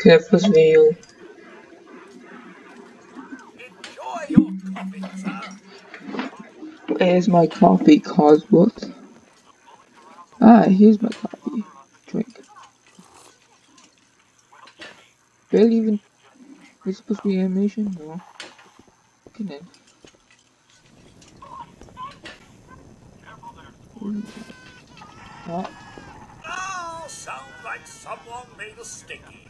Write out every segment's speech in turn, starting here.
Okay, first video. Enjoy your coffee, sir. Where's my coffee, Codsworth? Ah, here's my coffee. Drink. Barely even. Is supposed to be animation? No. Okay then. Ah, Oh, sounds like someone made a sticky.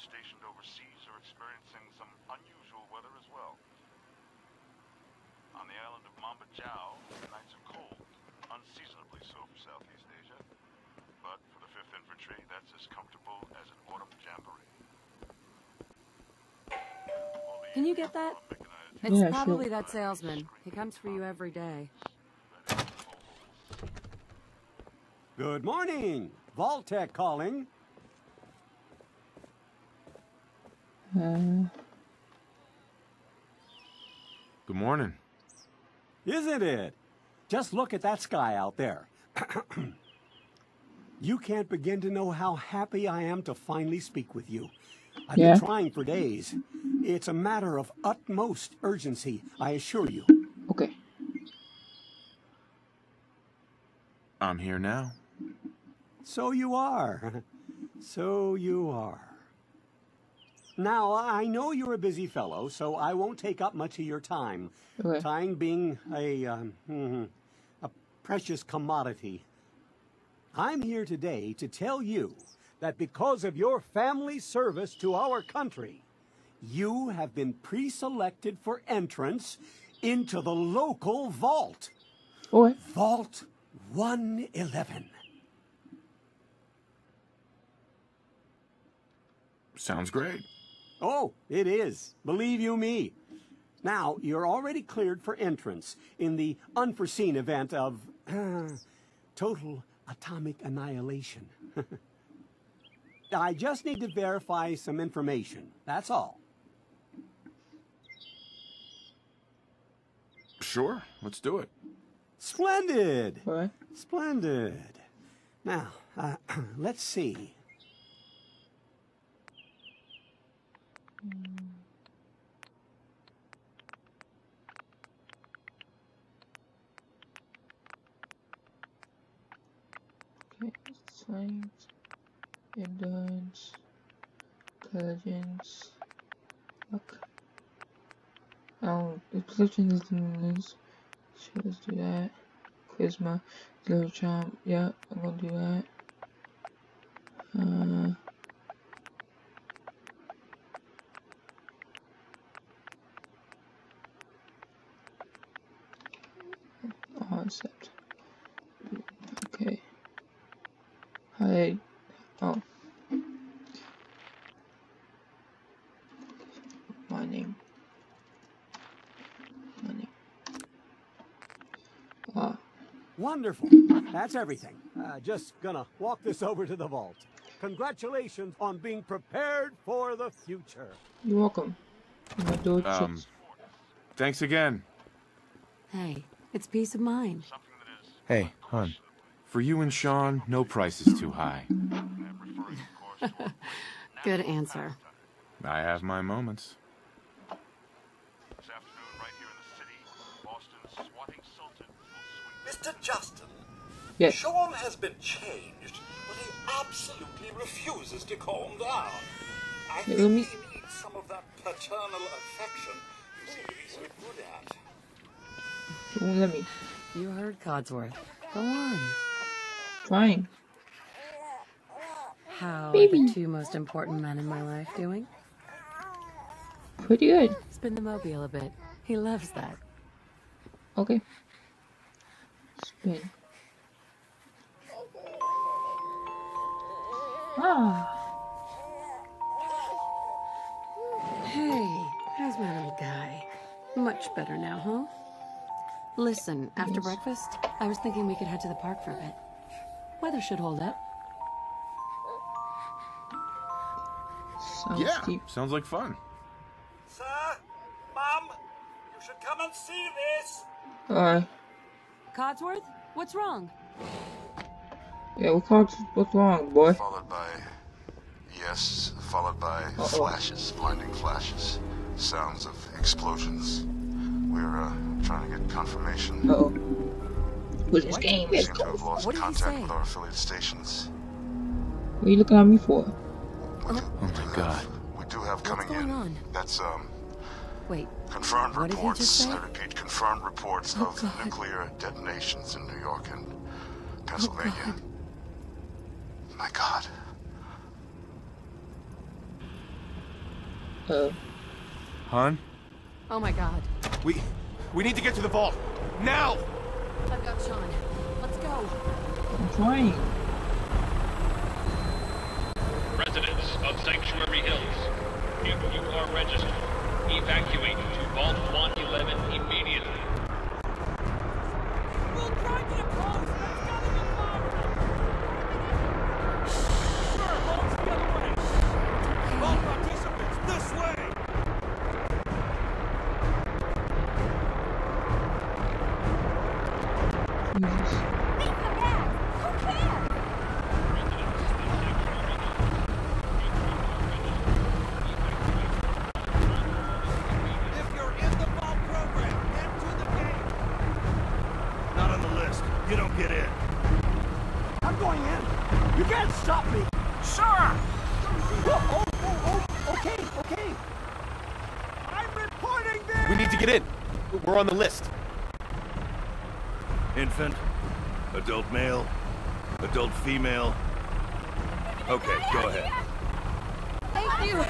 stationed overseas are experiencing some unusual weather as well. On the island of Mambajau, the nights are cold, unseasonably so for Southeast Asia. But for the 5th Infantry, that's as comfortable as an autumn jamboree. Can you get that? It's Yeah, sure. probably that salesman. He comes for you every day. Good morning. Vault-Tec calling. Uh, Good morning. Isn't it? Just look at that sky out there. you can't begin to know how happy I am to finally speak with you. I've Yeah. been trying for days. It's a matter of utmost urgency, I assure you. okay. I'm here now. So you are. So you are. Now, I know you're a busy fellow, so I won't take up much of your time. Okay. Time being a, um, mhm, a precious commodity. I'm here today to tell you that because of your family service to our country, you have been pre-selected for entrance into the local vault. Okay. Vault 111. Sounds great. Oh, it is. Believe you me. Now, you're already cleared for entrance in the unforeseen event of uh, total atomic annihilation. I just need to verify some information. That's all. Sure, let's do it. Splendid. Alright. Splendid. Now, uh, let's see. Okay. Science. Endurance. Intelligence. Luck. Oh, intelligence is in this. So let's do that. Charisma. Little charm. Yeah, I'm gonna do that. Uh. Accept. Okay. Hi. Oh. My name. My name. Ah, Wonderful. That's everything. Uh, just gonna walk this over to the vault. Congratulations on being prepared for the future. you're welcome. My door Um. Thanks again. Hey, it's peace of mind. something that is Hey, hon. For you and Sean, no price is too high. referring, of course, to a Good answer. I have my moments. This afternoon, right here in the city, Boston's swatting sultan. Mr. Justin, Yes. Sean has been changed, but he absolutely refuses to calm down. I Yeah, think he needs some of that paternal affection you seem to be so good at. Let me. You heard Codsworth. Go on. Trying. How are Baby. the two most important men in my life doing? Pretty good. Spin the mobile a bit. He loves that. Okay. Spin. Ah. Hey, how's my little guy? Much better now, huh? Listen, after Yes. breakfast, I was thinking we could head to the park for a bit. Weather should hold up. Sounds Yeah, deep. sounds like fun. Sir, Mom, you should come and see this. Hi. Codsworth, what's wrong? Yeah, what called what's wrong, boy? Followed by. Yes, followed by Uh-oh. flashes, blinding flashes. Sounds of explosions. We're uh, trying to get confirmation. Uh oh. What's this game? We Let's seem to have lost What did he contact say? with our affiliate stations. What are you looking at me for? We do, Oh my God. Have, we do have coming going in. on? That's um Wait, confirmed What did he reports. just say? I repeat, confirmed reports Oh, of God. nuclear detonations in New York and Pennsylvania. Oh, God. My God. Uh, Han, oh my god. We we need to get to the vault now. I've got Sean. Let's go. I'm trying. Residents of Sanctuary Hills, if you are registered, evacuate on the list. Infant, adult male, adult female. Okay, go ahead. Thank you.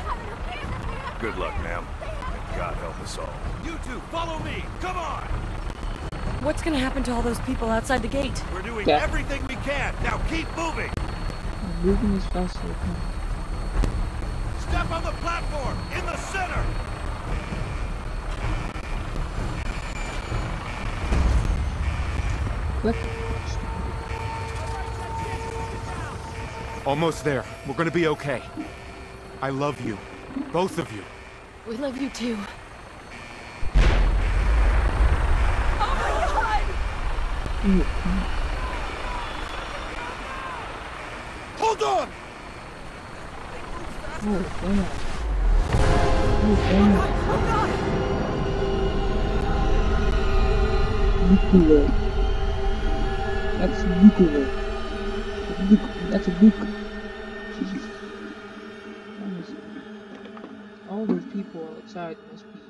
Good luck, ma'am. And God help us all. You two, follow me! Come on! What's gonna happen to all those people outside the gate? We're doing Yeah. everything we can. Now keep moving! I'm moving as fast as I can. Step on the platform! In the center! What? Almost there. We're gonna be okay. I love you, both of you. We love you too. Oh Ew. Hold on! Oh, damn. Oh, damn. Nuclear. That's nuclear. Nuc- That's a nuke. Jesus. That was- All those people outside must be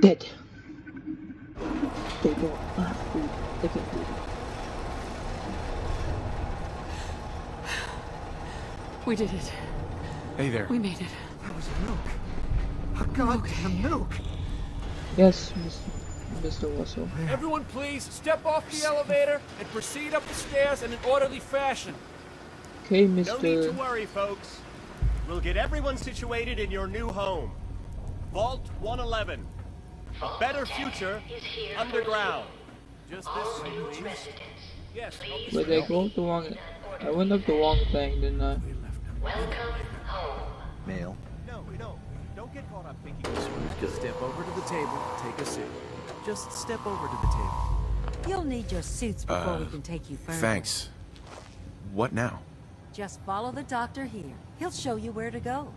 dead. They don't have food. They can food. We did it. Hey there. We made it. That was a nuke. A goddamn nuke. Yes, Mr. Mr. Russell. Everyone please step off the elevator and proceed up the stairs in an orderly fashion. Okay, Mr. No need to worry, folks. We'll get everyone situated in your new home. Vault 111. A better future underground. Just this way, please. Yes, But I go the wrong. I went up the wrong thing, didn't I? Male. No, no. Don't get caught up thinking Just step over to the table, take a seat. Just step over to the table. You'll need your suits before we Uh, can take you further. Thanks. What now? Just follow the doctor here. He'll show you where to go.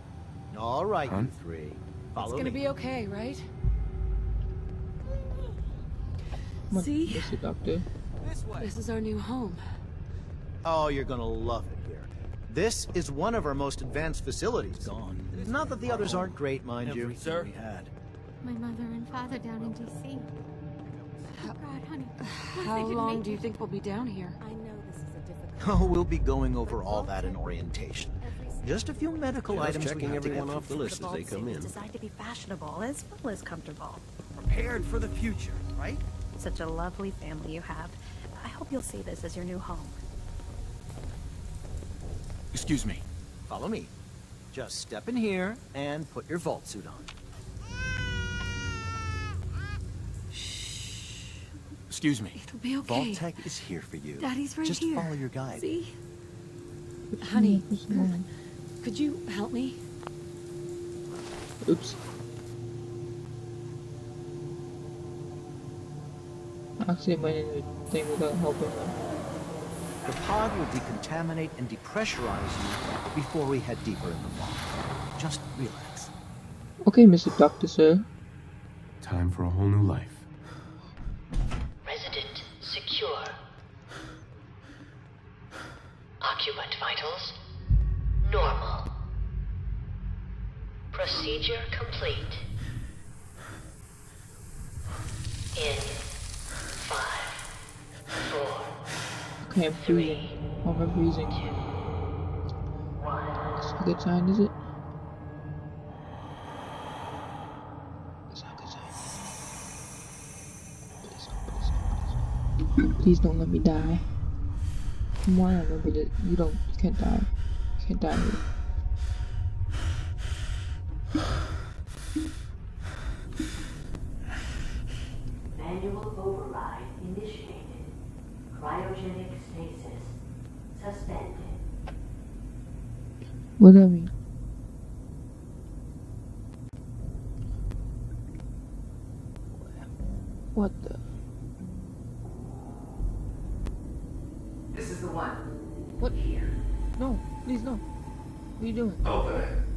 All right, Huh? you three. Follow It's gonna me. be okay, right? Come on, See? Doctor. this way. This is our new home. Oh, you're gonna love it here. This is one of our most advanced facilities. Gone. Not that the others aren't great, mind you. Sir? We had. My mother and father down in D.C. Oh God, honey. How long do you think we'll be down here? I know this is a difficult. Oh, we'll be going over all that in orientation. Just a few medical items we checking have to everyone get off the through list as they come in. Designed to be fashionable as well as comfortable. Prepared for the future, right? Such a lovely family you have. I hope you'll see this as your new home. Excuse me. Follow me. Just step in here and put your vault suit on. Excuse me. It'll be okay. Vault-Tec is here for you. Daddy's right Just here. follow your guide. See? Honey, mm, mm, could you help me? Oops. Actually, went in the thing without helping them. The pod will decontaminate and depressurize you before we head deeper in the vault. Just relax. Okay, Mr. Doctor, sir. Time for a whole new life. In five, four, Okay, I'm freezing. Why am I freezing? It's a good sign, is it? It's not a good sign. Please don't, please don't, please don't. Please don't let me die. Come on, remember that you don't, you can't die. You can't die here. What does that mean? What the? This is the one. What? No, please no. What are you doing? Open it.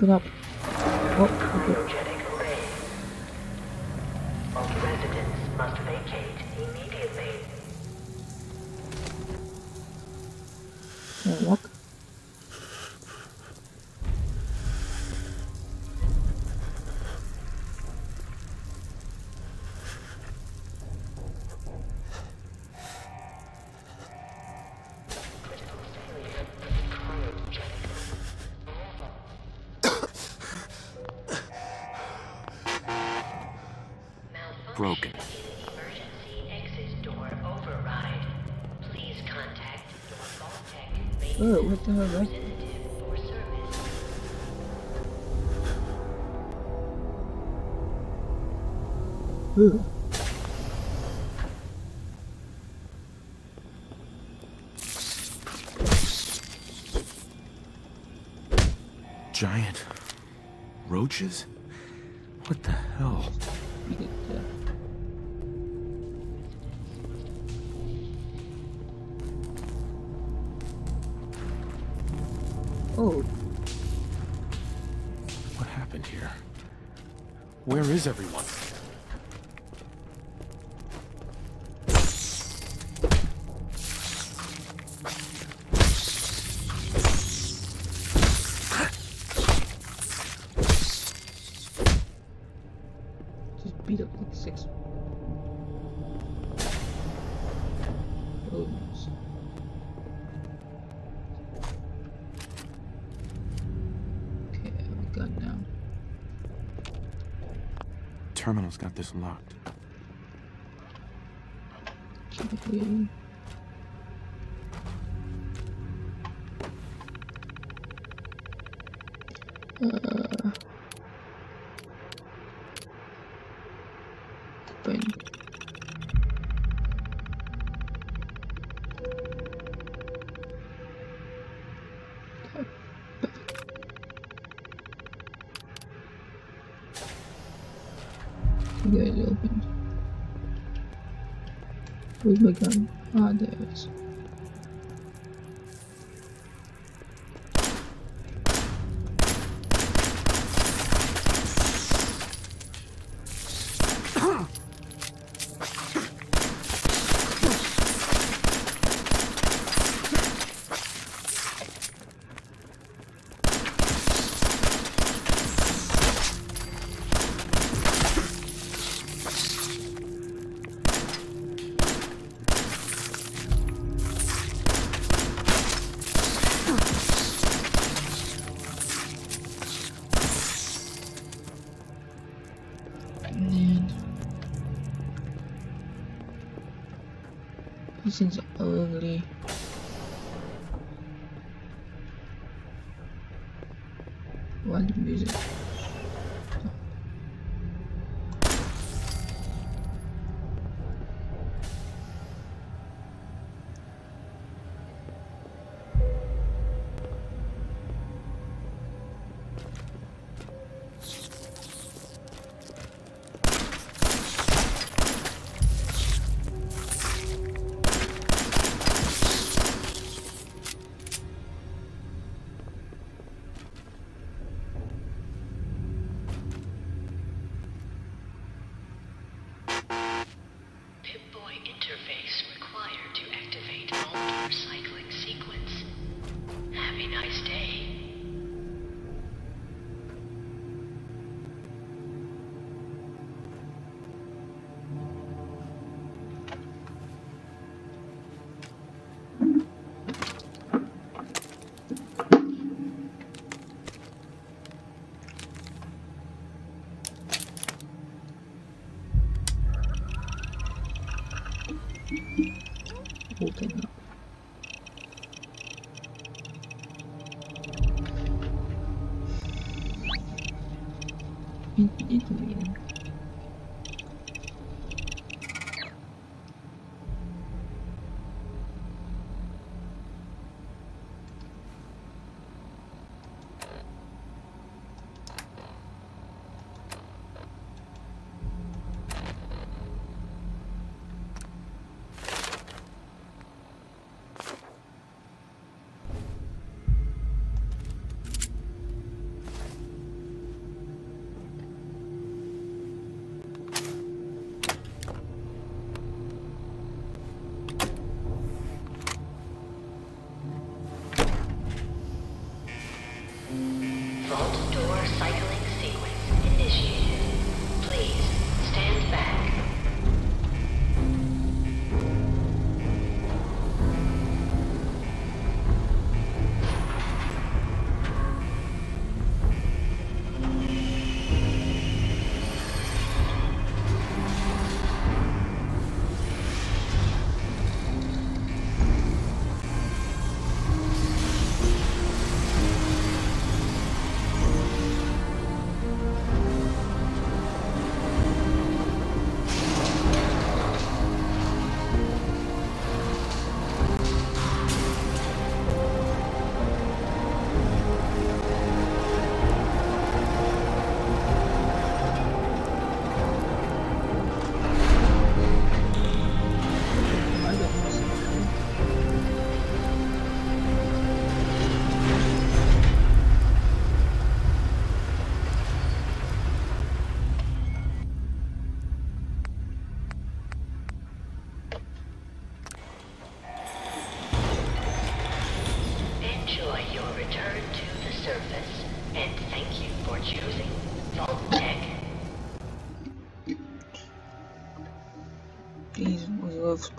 Open up. Vault-Tec Oh, what the hell, right? representative for service. Ooh. Giant roaches? What the hell? Is everyone? terminal's got this locked. You guys opened. Where's my gun? Ah, there it is. Why the music?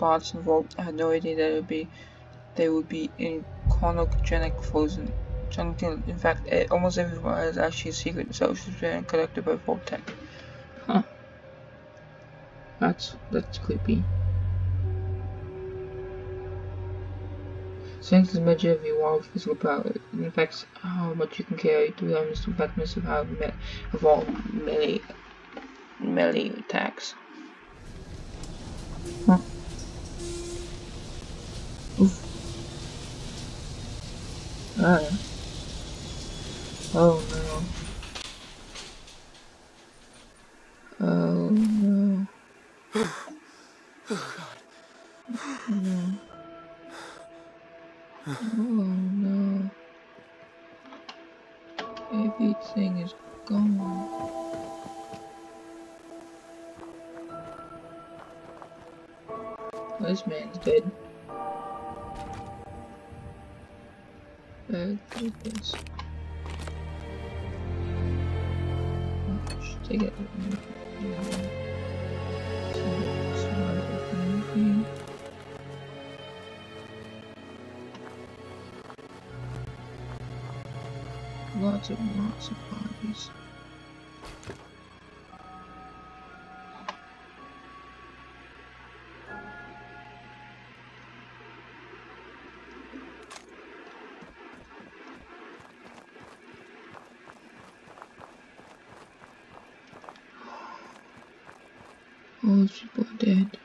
Spots involved. I had no idea that it would be they would be in chronogenic frozen. In fact, eh, almost everyone has actually a secret social been collected by Vault-Tec. Huh. That's that's creepy. Strength is a measure of your wild physical power. It affects how much you can carry through them is the effectiveness of how me of all melee melee attacks. Huh. Oh. Oh take it. Lots of lots of bodies. People are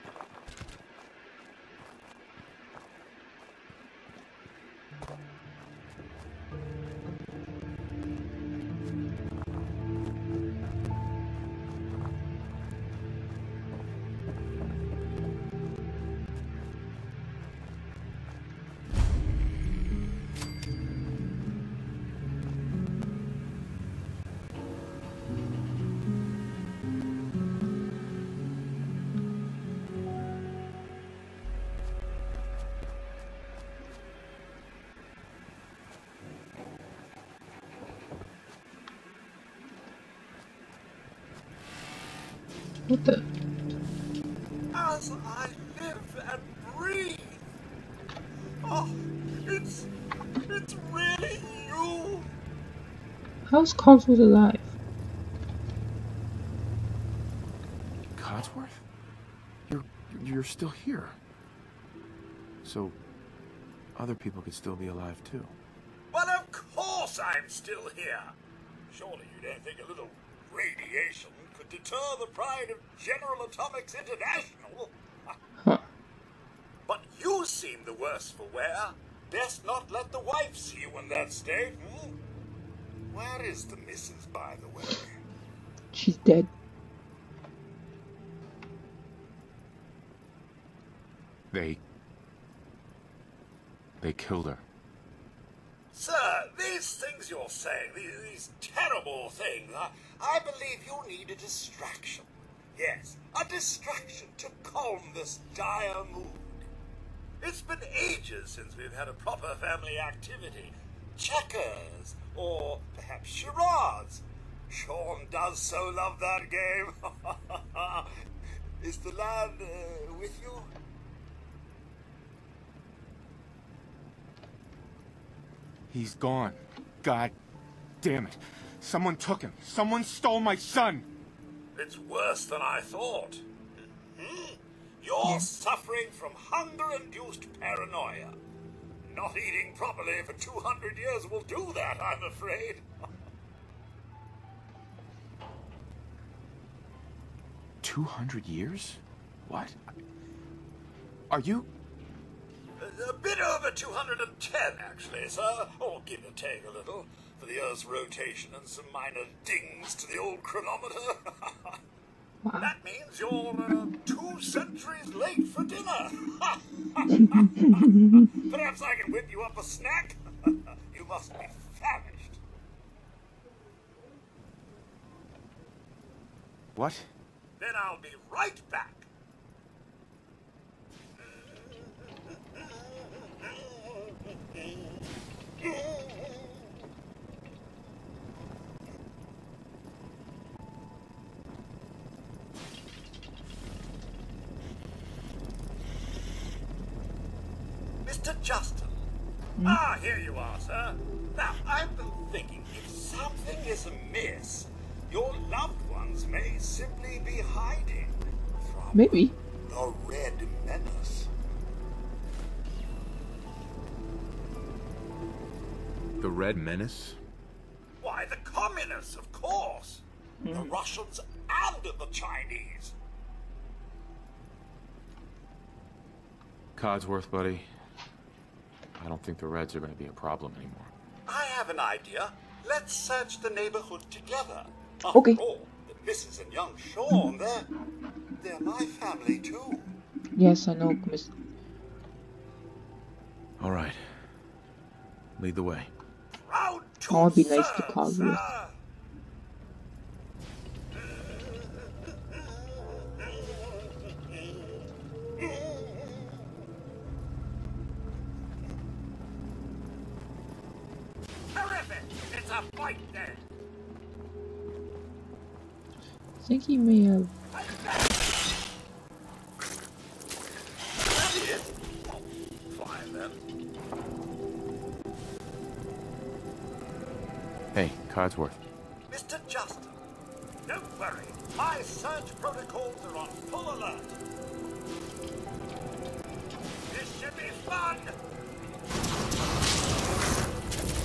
What the? As I live and breathe. Oh, it's it's really you. How's Cogsworth alive? Codsworth? You're you're still here. So other people could still be alive too. Well, of course I'm still here. Surely you don't think a little radiation could deter the pride of General Atomics International? But you seem the worse for wear. Best not let the wife see you in that state. Hmm? Where is the missus, by the way? She's dead. They they killed her. Sir, these things you're saying, these, these terrible things, I, I believe you need a distraction. Yes, a distraction to calm this dire mood. It's been ages since we've had a proper family activity. Checkers, or perhaps charades. Sean does so love that game. Is the lad uh, with you? He's gone. God damn it. Someone took him. Someone stole my son. It's worse than I thought. Hmm? You're suffering from hunger-induced paranoia. Not eating properly for 200 years will do that, I'm afraid. Two hundred years? What? Are you? A bit over 210, actually, sir. Or give or take a little, for the Earth's rotation and some minor dings to the old chronometer. That means you're uh, two centuries late for dinner. Perhaps I can whip you up a snack? you must be famished. What? Then I'll be right back. Mr. Justin. Ah, here you are, sir. Now, I've been thinking if something is amiss, your loved ones may simply be hiding from Maybe. the Red Menace. The Red Menace? Why, the communists, of course. The Russians and the Chinese. Codsworth, buddy. I don't think the Reds are going to be a problem anymore. I have an idea. Let's search the neighborhood together. Okay. All, the Mrs. and young Sean, they're, they're my family too. Yes, I know, Miss. All right. Lead the way. Proud I want to be nice to Cogsworth. Terrific!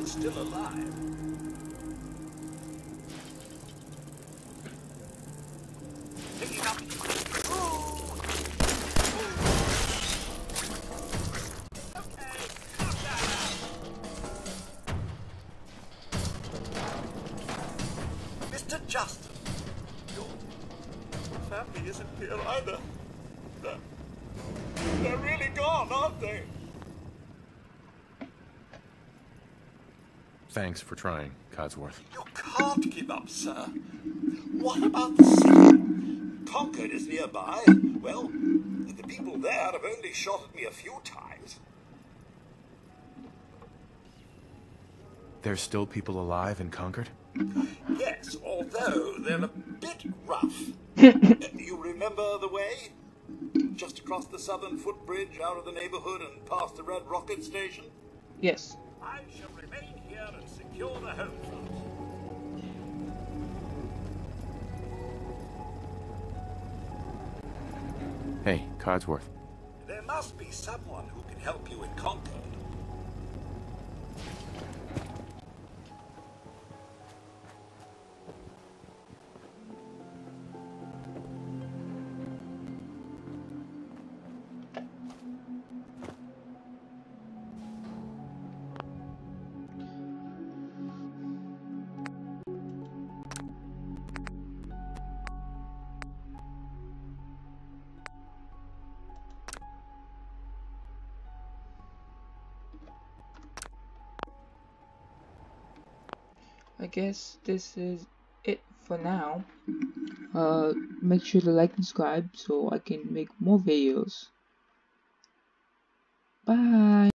everyone's still alive. Mr. Justin, your family isn't here either. They're, they're really gone, aren't they? Thanks for trying, Codsworth. You can't give up, sir. What about the city? Concord is nearby. Well, the people there have only shot at me a few times. There's still people alive in Concord? Yes, although they're a bit rough. you remember the way? Just across the southern footbridge, out of the neighborhood, and past the Red Rocket Station? Yes. Secure the home front. Hey, Codsworth. There must be someone who can help you in Concord. Guess this is it for now. Uh, make sure to like and subscribe so I can make more videos. Bye.